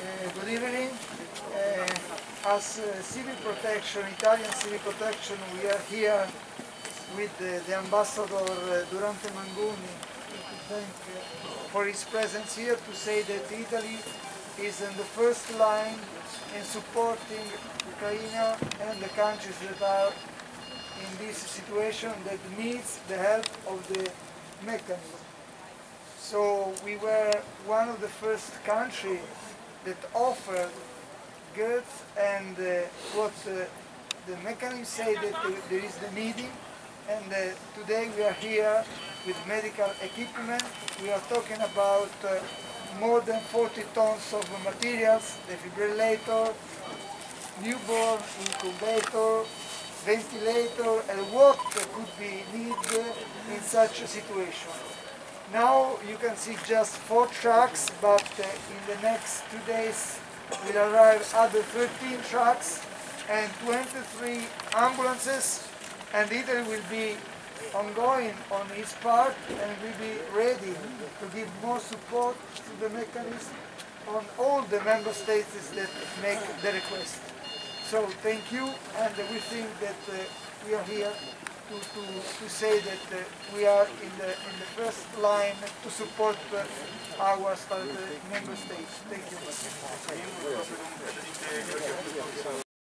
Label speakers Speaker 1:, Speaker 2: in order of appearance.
Speaker 1: Uh, good evening. Uh, as uh, civil protection, Italian civil protection, we are here with the ambassador Durante Mangoni to thank for his presence here to say that Italy is in the first line in supporting Ukraine and the countries that are in this situation that needs the help of the mechanism. So we were one of the first countries that offer goods and uh, what uh, the mechanism say that there- is the needing and uh, today we are here with medical equipment. We are talking about uh, more than 40 tons of materials, defibrillator, newborn incubator, ventilator, and what could be needed in such a situation. Now you can see just four trucks, but uh, in the next two days will arrive other 13 trucks and 23 ambulances, and Italy will be ongoing on its part and will be ready to give more support to the mechanism on all the member states that make the request. So thank you, and we think that uh, we are here to, to, to say that uh, we are in the, in the first line to support uh, our uh, member states. Thank you.